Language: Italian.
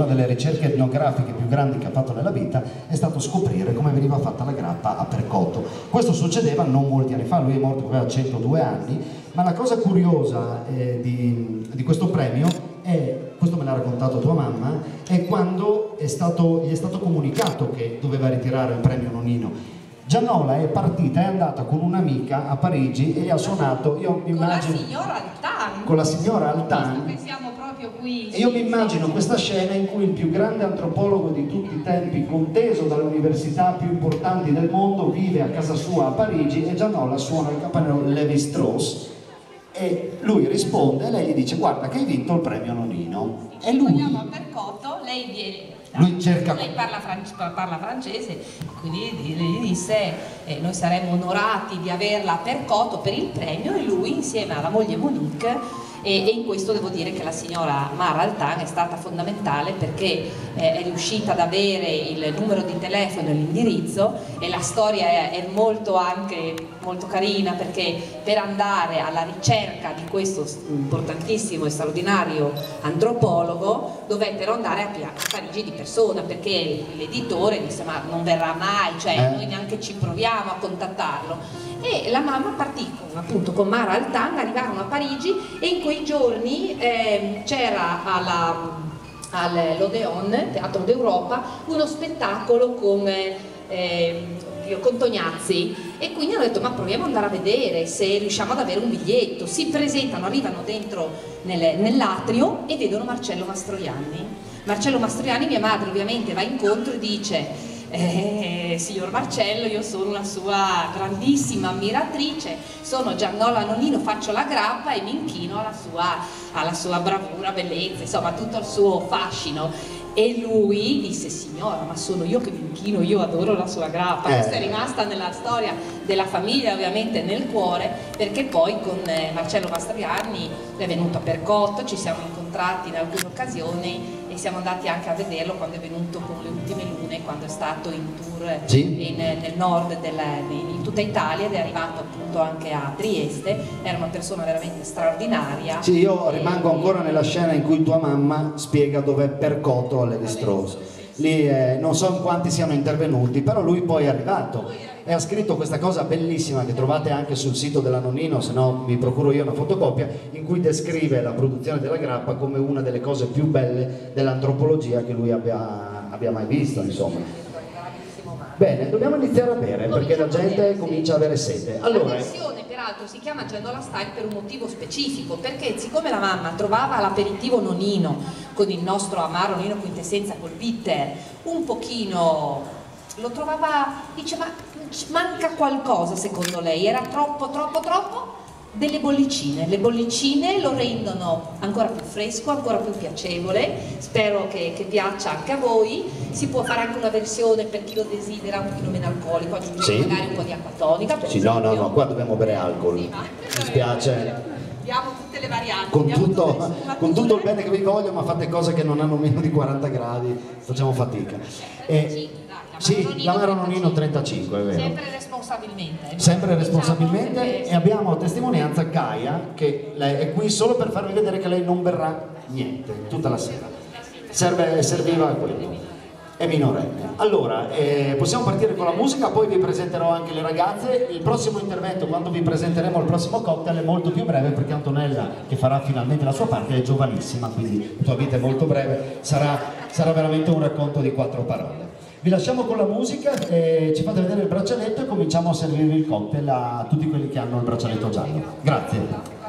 Una delle ricerche etnografiche più grandi che ha fatto nella vita è stato scoprire come veniva fatta la grappa a percotto. Questo succedeva non molti anni fa, lui è morto aveva 102 anni, ma la cosa curiosa eh, di, di, questo premio è, questo me l'ha raccontato tua mamma, è quando è stato, gli è stato comunicato che doveva ritirare il premio Nonino Giannola è partita, è andata con un'amica a Parigi e gli ha suonato, io mi immagino... Con la signora Altan. Con la signora Altan. Che siamo proprio qui. E io mi immagino questa scena in cui il più grande antropologo di tutti i tempi, conteso dalle università più importanti del mondo, vive a casa sua a Parigi e Giannola suona il campanello Levi Strauss e lui risponde e lei gli dice guarda che hai vinto il premio Nonino. E lui... a Percotto, lei viene lui cerca... Lei parla, france parla francese, quindi gli disse eh, noi saremmo onorati di averla per Coto per il premio e lui insieme alla moglie Monique e, e, in questo devo dire che la signora Mara Altan è stata fondamentale perché eh, è riuscita ad avere il numero di telefono e l'indirizzo e la storia è, è, molto anche molto carina perché per andare alla ricerca di questo importantissimo e straordinario antropologo dovettero andare a, a Parigi di persona perché l'editore disse ma non verrà mai, cioè eh. noi neanche ci proviamo a contattarlo e la mamma partì con, appunto con Mara Altan, arrivarono a Parigi e in quei giorni eh, c'era all'Odeon, Teatro d'Europa, uno spettacolo con, eh, con Tognazzi e quindi hanno detto ma proviamo ad andare a vedere se riusciamo ad avere un biglietto, si presentano, arrivano dentro nel, nell'atrio e vedono Marcello Mastroianni. Marcello Mastroianni, mia madre ovviamente va incontro e dice eh, signor Marcello, io sono una sua grandissima ammiratrice, sono Giannola Nonino, faccio la grappa e mi inchino alla sua, alla sua bravura, bellezza, insomma tutto il suo fascino. E lui disse, signora, ma sono io che mi inchino, io adoro la sua grappa. Eh. Questa è rimasta nella storia della famiglia, ovviamente nel cuore, perché poi con eh, Marcello Mastriani è venuto a Percotto, ci siamo incontrati in alcune occasioni e siamo andati anche a vederlo quando è venuto con le ultime lune, quando è stato in tour sì. in, nel nord, della, in tutta Italia ed è arrivato appunto anche a Trieste, era una persona veramente straordinaria. Sì, io rimango ancora nella scena in cui tua mamma spiega dov'è Percoto alle Destrose. Lì eh, non so quanti siano intervenuti, però lui poi è arrivato e ha scritto questa cosa bellissima che trovate anche sul sito dell'Anonino, se no vi procuro io una fotocopia, in cui descrive la produzione della grappa come una delle cose più belle dell'antropologia che lui abbia, abbia mai visto, insomma. Bene, dobbiamo iniziare a bere perché la gente comincia a avere sete. Allora, la versione peraltro si chiama Gendola Style per un motivo specifico, perché siccome la mamma trovava l'aperitivo nonino con il nostro amaro nonino quintessenza col bitter un pochino lo trovava, dice ma manca qualcosa secondo lei, era troppo troppo troppo delle bollicine, le bollicine lo rendono ancora più fresco, ancora più piacevole, spero che, che piaccia anche a voi, si può fare anche una versione per chi lo desidera un pochino meno alcolico, aggiungere sì. magari un po' di acqua tonica. Sì, no, no, no, qua dobbiamo bere alcol, sì, mi spiace. Abbiamo tutte le varianti. Con, tutto, con tutto, il bene che vi voglio, ma fate cose che non hanno meno di 40 gradi, facciamo fatica. E, sì, l'amaro nonino 35, è vero. Sempre responsabilmente. Sempre responsabilmente diciamo e abbiamo testimonianza Gaia che è qui solo per farvi vedere che lei non verrà niente tutta la sera. Serve, serviva a quello. È minorenne. Allora, eh, possiamo partire con la musica, poi vi presenterò anche le ragazze. Il prossimo intervento, quando vi presenteremo il prossimo cocktail, è molto più breve perché Antonella, che farà finalmente la sua parte, è giovanissima, quindi la tua vita è molto breve, sarà, sarà veramente un racconto di quattro parole. Vi lasciamo con la musica, eh, ci fate vedere il braccialetto e cominciamo a servirvi il cocktail a tutti quelli che hanno il braccialetto giallo. Grazie.